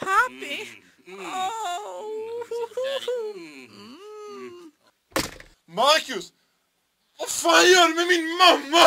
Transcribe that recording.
Poppy. Mm, mm, mm, oh. Mm. Marcus! Vad fan gör du med min mamma?